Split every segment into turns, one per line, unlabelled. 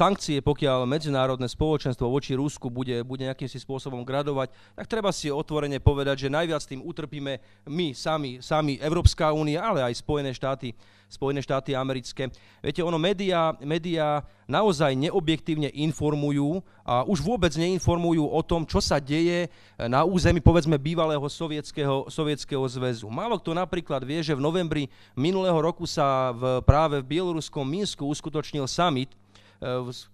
sankcie, pokiaľ medzinárodné spoločenstvo voči Rusku bude, bude nejakým si spôsobom gradovať, tak treba si otvorene povedať, že najviac tým utrpíme my sami, sami Európska únia, ale aj Spojené štáty, Spojené štáty americké. Viete, ono, médiá, médiá naozaj neobjektívne informujú a už vôbec neinformujú o tom, čo sa deje na území, povedzme, bývalého sovietského, sovietského zväzu. Málo kto napríklad vie, že v novembri minulého roku sa v, práve v bieloruskom Minsku uskutočnil summit,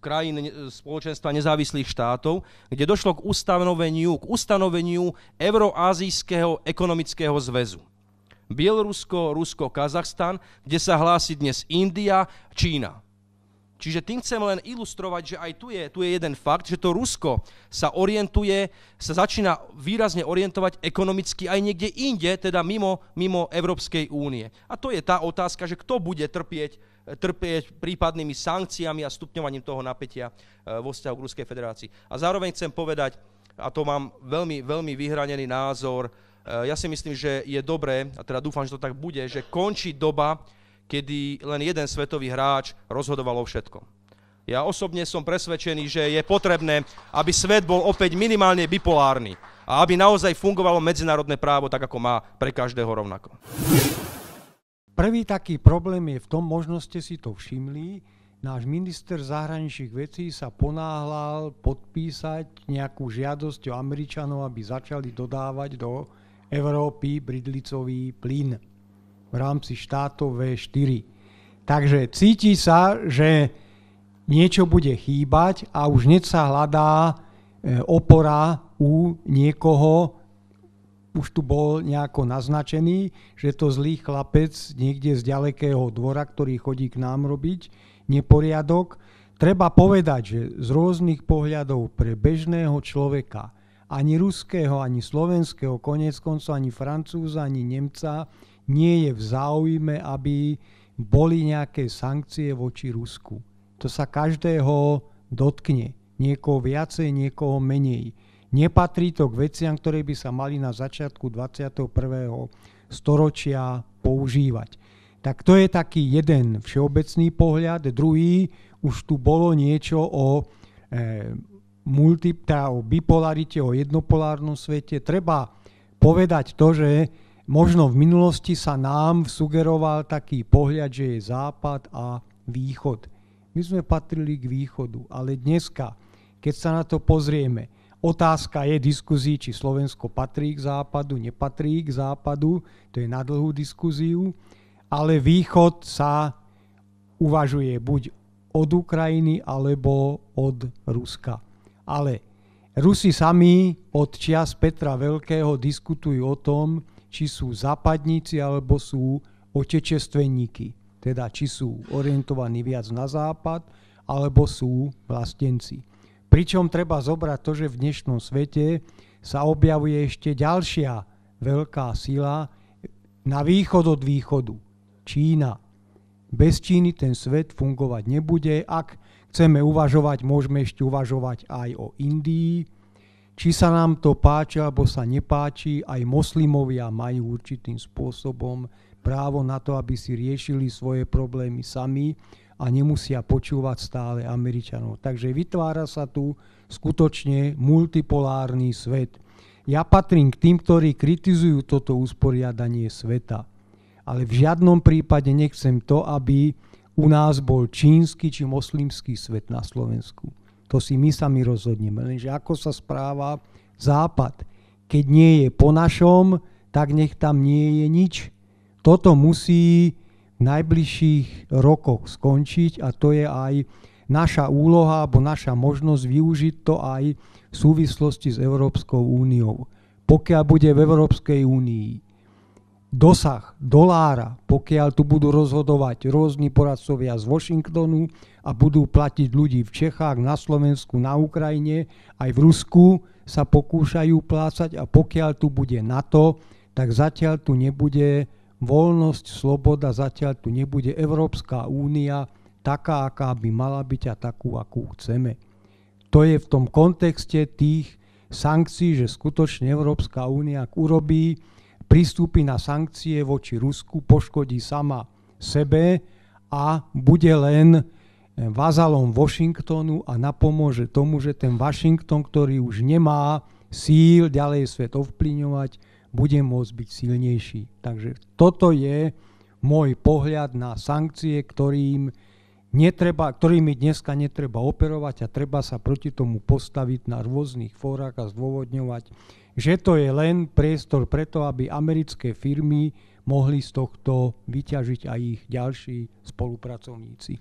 krajín spoločenstva nezávislých štátov, kde došlo k ustanoveniu, k ustanoveniu Euroazijského ekonomického zväzu. Bielorusko, Rusko, Kazachstan, kde sa hlási dnes India, Čína. Čiže tým chcem len ilustrovať, že aj tu je, tu je jeden fakt, že to Rusko sa orientuje, sa začína výrazne orientovať ekonomicky aj niekde inde, teda mimo, mimo Európskej únie. A to je tá otázka, že kto bude trpieť trpieť prípadnými sankciami a stupňovaním toho napätia e, vo vzťahu k Ruskej federácii. A zároveň chcem povedať, a to mám veľmi, veľmi vyhranený názor, e, ja si myslím, že je dobré, a teda dúfam, že to tak bude, že končí doba, kedy len jeden svetový hráč rozhodoval o všetkom. Ja osobne som presvedčený, že je potrebné, aby svet bol opäť minimálne bipolárny a aby naozaj fungovalo medzinárodné právo tak, ako má pre každého rovnako.
Prvý taký problém je v tom, možno ste si to všimli, náš minister zahraničných vecí sa ponáhľal podpísať nejakú žiadosť o Američanov, aby začali dodávať do Európy bridlicový plyn v rámci štátov V4. Takže cíti sa, že niečo bude chýbať a už hneď sa hľadá e, opora u niekoho, už tu bol nejako naznačený, že to zlý chlapec niekde z ďalekého dvora, ktorý chodí k nám robiť neporiadok. Treba povedať, že z rôznych pohľadov pre bežného človeka, ani ruského, ani slovenského, konec koncov ani francúza, ani Nemca, nie je v záujme, aby boli nejaké sankcie voči Rusku. To sa každého dotkne. Niekoho viacej, niekoho menej. Nepatrí to k veciam, ktoré by sa mali na začiatku 21. storočia používať. Tak to je taký jeden všeobecný pohľad. Druhý, už tu bolo niečo o, e, multi, teda o bipolarite, o jednopolárnom svete. Treba povedať to, že možno v minulosti sa nám sugeroval taký pohľad, že je západ a východ. My sme patrili k východu, ale dneska, keď sa na to pozrieme, Otázka je diskuzí, či Slovensko patrí k západu, nepatrí k západu, to je na dlhú diskuziu, ale východ sa uvažuje buď od Ukrajiny alebo od Ruska. Ale Rusi sami od čias Petra Veľkého diskutujú o tom, či sú západníci alebo sú otečestveníky. Teda či sú orientovaní viac na západ alebo sú vlastenci. Pričom treba zobrať to, že v dnešnom svete sa objavuje ešte ďalšia veľká sila na východ od východu. Čína. Bez Číny ten svet fungovať nebude. Ak chceme uvažovať, môžeme ešte uvažovať aj o Indii. Či sa nám to páči alebo sa nepáči, aj moslimovia majú určitým spôsobom právo na to, aby si riešili svoje problémy sami a nemusia počúvať stále Američanov. Takže vytvára sa tu skutočne multipolárny svet. Ja patrím k tým, ktorí kritizujú toto usporiadanie sveta. Ale v žiadnom prípade nechcem to, aby u nás bol čínsky či moslimský svet na Slovensku. To si my sami rozhodneme. Lenže ako sa správa Západ. Keď nie je po našom, tak nech tam nie je nič. Toto musí najbližších rokoch skončiť a to je aj naša úloha alebo naša možnosť využiť to aj v súvislosti s Európskou úniou. Pokiaľ bude v Európskej únii dosah dolára, pokiaľ tu budú rozhodovať rôzni poradcovia z Washingtonu a budú platiť ľudí v Čechách, na Slovensku, na Ukrajine, aj v Rusku sa pokúšajú plácať a pokiaľ tu bude NATO, tak zatiaľ tu nebude voľnosť, sloboda, zatiaľ tu nebude Európska únia taká, aká by mala byť a takú, akú chceme. To je v tom kontexte tých sankcií, že skutočne Európska únia, ak urobí, pristúpi na sankcie voči Rusku, poškodí sama sebe a bude len vazalom Washingtonu a napomôže tomu, že ten Washington, ktorý už nemá síl ďalej svet ovplyňovať, bude môcť byť silnejší. Takže toto je môj pohľad na sankcie, ktorým netreba, ktorými dneska netreba operovať a treba sa proti tomu postaviť na rôznych fórach a zdôvodňovať, že to je len priestor preto, aby americké firmy mohli z tohto vyťažiť aj ich ďalší spolupracovníci.